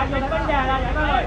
啊，有点闷热啊。